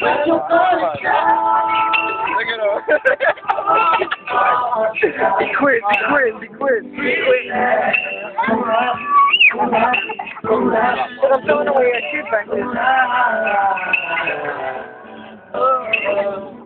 but you're gonna try. Look at him. he quit, he quit, he quit, he quit. But I'm throwing away a kid like this.